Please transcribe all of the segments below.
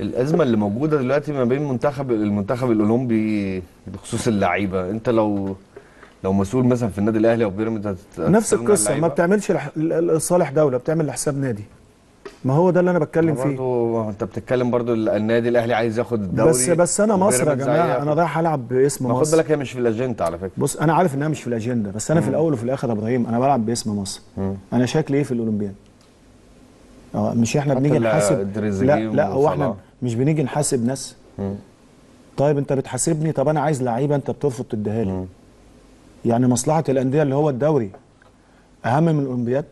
الأزمة اللي موجودة دلوقتي ما بين منتخب المنتخب الأولمبي بخصوص اللعيبة. أنت لو لو مسؤول مثلا في النادي الأهلي أو بيراميدز نفس القصة؟ ما بتعملش لح- لصالح دولة بتعمل لحساب نادي. ما هو ده اللي أنا بتكلم فيه. برضه أنت بتتكلم برضه ال- النادي الأهلي عايز ياخد الدوري بس بس أنا مصر يا جماعة أنا رايح ألعب باسم ما خد مصر. بالك هي مش في الأجندة على فكرة. بص أنا عارف إنها مش في الأجندة بس أنا في الأول وفي الآخر يا إبراهيم أنا بلعب باسم مصر. أنا شكلي إيه في الأولمبياد؟ آه مش إحنا بنيجي نحاسب؟ لا لا هو إحنا. مش بنيجي نحاسب ناس. طيب انت بتحاسبني طب أنا عايز لعيبة انت بترفض تديها لي. يعني مصلحة الأندية اللي هو الدوري أهم من الأولمبياد؟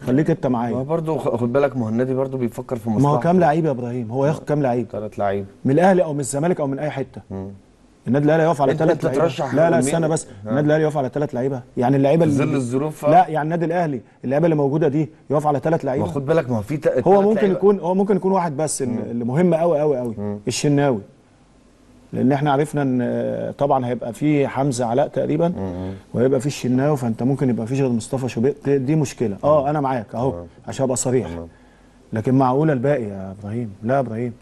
خليك أنت ما معايا برضه خد بالك ما هو النادي برضه بيفكر في ما هو كام لعيب يا إبراهيم؟ هو ياخد كام لعيب؟ ثلاث لعيبه من الأهلي أو من الزمالك أو من أي حتة. النادي الاهلي يقف على ثلاث لعيبة. لا لا؟ استنى بس. النادي الاهلي يقف على ثلاث لعيبة. يعني اللعيبة في اللي ظل الظروف. لا يعني النادي الاهلي اللعيبة اللي موجودة دي يقف على ثلاث لعيبة. خد بالك ما هو في هو ممكن لعيبة. يكون هو ممكن يكون واحد بس اللي اللي مهم قوي قوي قوي الشناوي. لأن إحنا عرفنا إن آه، طبعا هيبقى في حمزة علاء تقريبا وهيبقى في الشناوي فأنت ممكن يبقى غير مصطفى شوبير. دي- دي مشكلة. آه أنا معاك أهو عشان أبقى صريح. لكن معقولة الباقي يا إبراهيم؟ لا يا إبراهيم.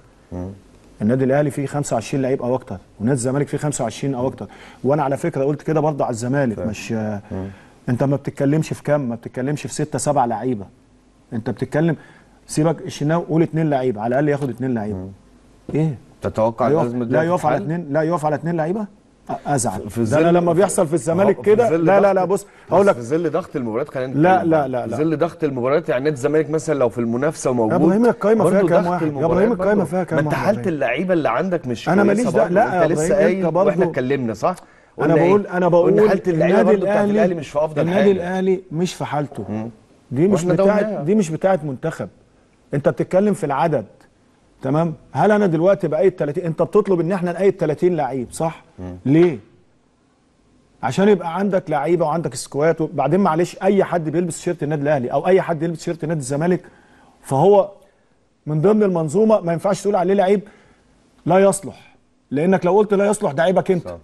النادي الاهلي فيه 25 لعيب أو أكتر ونادي الزمالك فيه 25 أو أكتر. وأنا على فكرة قلت كده برضه على الزمالك مش آه، انت ما بتتكلمش في كام ما بتتكلمش في 6 7 لعيبة. انت بتتكلم سيبك الشناوي قول اثنين لعيبة على الأقل ياخد اثنين لعيبة. إيه؟ تتوقع لا يقف, الأزمة لا يقف على؟ اثنين لا يقف على اثنين لعيبة؟ أزعل في ده أنا ظل- لما بيحصل في الزمالك كده ظل لا لا لا بص هقول لك في ظل ضغط المباريات خلينا لا، لا،. لا، لا. في ظل ضغط المباريات يعني نادي الزمالك مثلا لو في المنافسة وموجود يا إبراهيم القايمة فيها كام واحد؟ يا القايمة برضه. فيها كام ما انت واحد حالة؟ اللعيبة اللي عندك مش كويسة ماليش برضه. لا، أنت لسه قايل وإحنا اتكلمنا صح أنا قلنا بقول إيه؟ أنا بقول قلنا حالة اللعيبة النادي الأهلي مش في أفضل النادي حاجة الأهلي مش في حالته دي مش بتاعت دولناها. دي مش بتاعت منتخب أنت بتتكلم في العدد تمام؟ هل أنا دلوقتي بقيت 30 أنت بتطلب إن إحنا نقيد 30 لعيب صح؟ ليه؟ عشان يبقى عندك لعيبة وعندك squad وبعدين معلش أي حد بيلبس تيشيرت النادي الأهلي أو أي حد يلبس تيشيرت نادي الزمالك فهو من ضمن المنظومة ما ينفعش تقول عليه لعيب لا يصلح لأنك لو قلت لا يصلح ده عيبك أنت صح.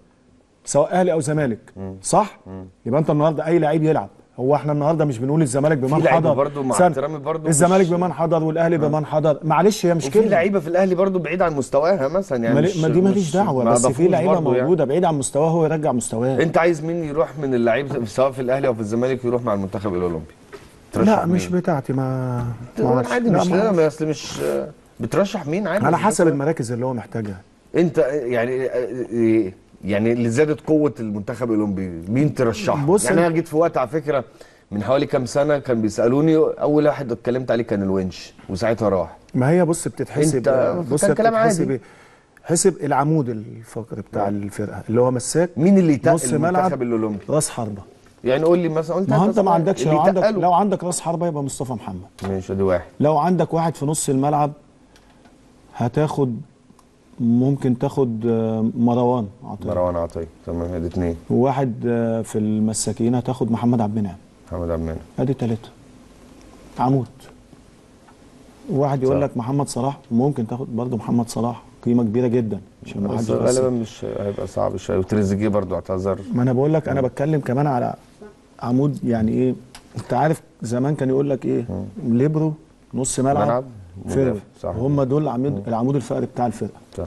سواء أهلي أو زمالك صح؟ يبقى أنت النهارده أي لعيب يلعب. هو إحنا النهارده مش بنقول الزمالك بمن حضر. برضو مع. احترامي برضو الزمالك بمن حضر والأهلي بمن حضر. معلش هي مش كده. لعيبة في الأهلي برضه بعيد عن مستواها مثلا يعني ما دي ماليش دعوة بس في لعيبة يعني. موجودة بعيد عن مستواه هو يرجع مستواه. أنت عايز مين يروح من اللعيب سواء في الأهلي أو في الزمالك يروح مع المنتخب الأولمبي؟ لا مين؟ مش بتاعتي ما. عادي مش لا اصل مش بترشح مين؟ عادي على حسب المراكز اللي هو محتاجها. أنت يعني يعني لزياده قوة المنتخب الأولمبي مين ترشحه بص يعني أنا جيت في وقت على فكرة من حوالي كام سنة كان بيسألوني أول واحد اتكلمت عليه كان الونش وساعتها راح. ما هي بص بتتحسب انت- بص كان كلام عادي. إيه؟ حسب العمود الفقري بتاع الفرقة اللي هو مساك مين اللي يتقل المنتخب الأولمبي؟ راس حربة. يعني قول لي مثلا قلت ما أنت ما عندكش اللي لو عندك. لو عندك راس حربة يبقى مصطفى محمد. ماشي أدي واحد. لو عندك واحد في نص الملعب هتاخد ممكن تاخد آه، مروان عطية. مروان عطية. تمام ادي اثنين وواحد آه، في المساكين هتاخد محمد عبد المنعم. محمد عبد المنعم. ادي ثلاثة عمود. واحد يقول صح. لك محمد صلاح ممكن تاخد برضه محمد صلاح. قيمة كبيرة جدا عشان ما حدش غالبا مش هيبقى صعب شوية. وتريزيجيه برضو اعتذر. ما أنا بقول لك أنا بتكلم كمان على عمود يعني إيه؟ أنت عارف زمان كان يقول لك إيه؟ ليبرو نص ملعب صح. هم دول العمود العمود الفقري بتاع الفرقة.